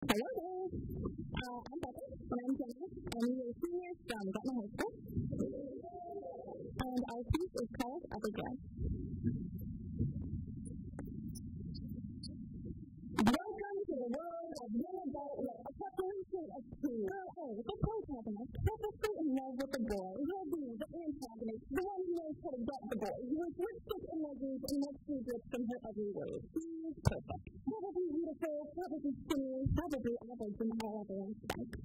Hello there. Uh, I'm Becca, and I'm Jenna, and we are seniors from Gretna High School. And our piece is called Other Girl. Welcome to the world of young adult a separation of two. Girl A, the protagonist, purposely in love with the boy. Girl B, the antagonist, the one who knows how to get the boy, who is lipstick and leggings and makes perfect. Probably beautiful, probably skinny, probably average in all other aspects.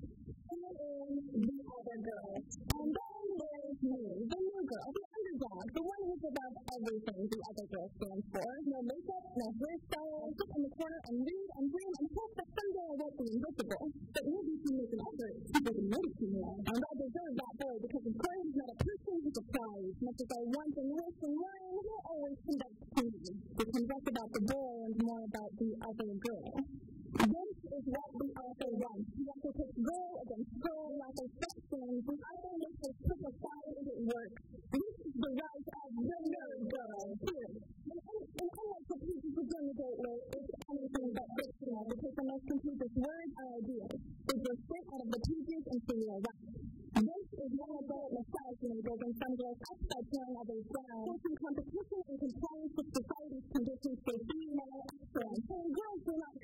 And then the other girl. And then there's me, the new girl, the underdog, the one who's above everything the other girl stands for. No makeup, no hairstyle, sit in the corner and read and dream and hope that someday I won't be invisible. But maybe if you make an effort, people can notice me more. And I deserve that boy because of course he's not a person, he's a prize. Much as I want and wish and learn, works. This is the right of the nerd girl. Here. And, and, and unlike the pieces young adult lit, it's anything but fictional because the most complete words are ideas. They just sit out of the pages and feel right. This is young adult misogyny building some girls up by tearing others down, forcing competition and compliance with society's conditions for female excellence. Saying girls are not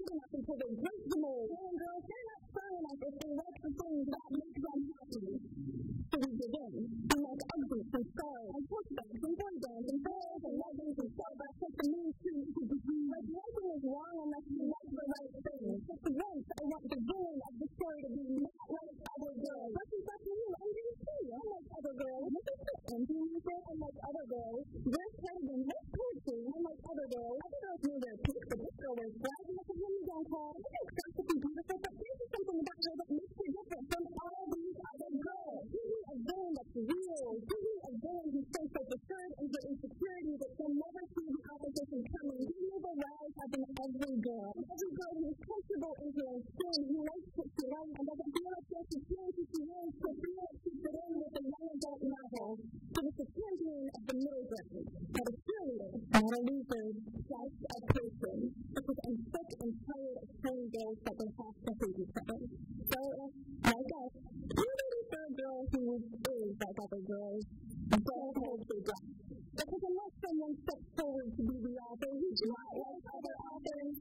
and boy bands and girls and legends and starbucks like the mainstream like nothing is wrong unless you like the right thing. Just once I want the villain of the story to be not like other girls. That's exactly you. I'm going to see. Unlike other girls. This is the empty music. Unlike other girls. This kind of this poetry. Unlike other girls. Other girls know their pink, but this girl wears black and it's a hand down call. This is her insecurity that she'll never see the opposition coming. Give me the rise of an every girl. Every girl who is comfortable in her own skin, who likes what she likes, and doesn't feel like to change who she is to feel like she fit in with a young adult novel. So it's a champion of the middle ground. Not a cheerleader, not a loser, just a person. Because I'm sick and tired of telling girls that they have to hate each other. So, like us, I'm ready for a girl who is like other girls. Don't hold your breath. Because unless someone steps forward to BBI. There's a lot like other authors.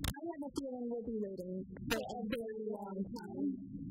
I have a feeling we'll be waiting for a very long time.